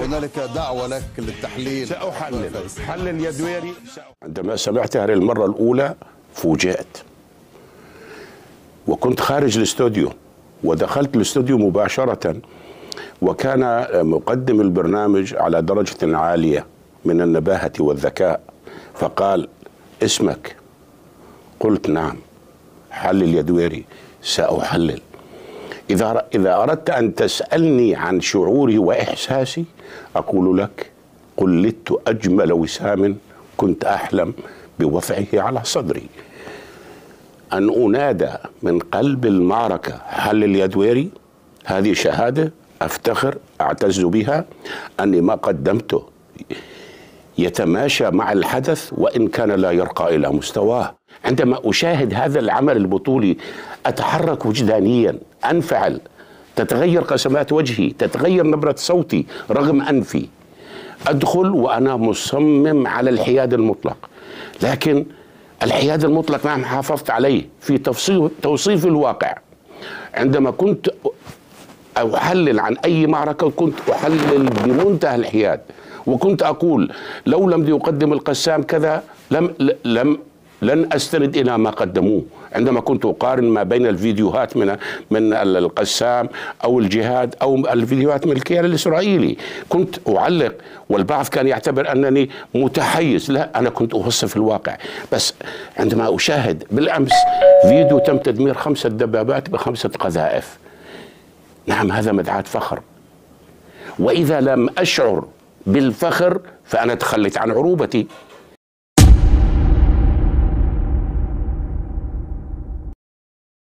هنالك دعوة لك للتحليل. سأحلل. حلل يا دويري عندما سمعتها للمرة الأولى فوجئت. وكنت خارج الاستوديو ودخلت الاستوديو مباشرة وكان مقدم البرنامج على درجة عالية من النباهة والذكاء. فقال اسمك؟ قلت نعم. حلل يا دويري سأحلل. إذا إذا أردت أن تسألني عن شعوري وإحساسي أقول لك قلدت أجمل وسام كنت أحلم بوضعه على صدري. أن أنادى من قلب المعركة حل اليدويري هذه شهادة أفتخر أعتز بها أني ما قدمته. يتماشى مع الحدث وإن كان لا يرقى إلى مستواه. عندما أشاهد هذا العمل البطولي أتحرك وجدانيا أنفعل. تتغير قسمات وجهي تتغير نبرة صوتي رغم أنفي. أدخل وأنا مصمم على الحياد المطلق. لكن الحياد المطلق نعم حافظت عليه في تفصيل توصيف الواقع. عندما كنت أحلل عن أي معركة كنت أحلل بمنتهى الحياد. وكنت أقول لو لم يقدم القسام كذا لم لم لن استند إلى ما قدموه. عندما كنت أقارن ما بين الفيديوهات من من القسام أو الجهاد أو الفيديوهات من الكيان الإسرائيلي. كنت أعلق والبعض كان يعتبر أنني متحيز. لا أنا كنت أوصف الواقع. بس عندما أشاهد بالأمس فيديو تم تدمير خمسة دبابات بخمسة قذائف. نعم هذا مدعاة فخر. وإذا لم أشعر بالفخر فأنا تخليت عن عروبتي.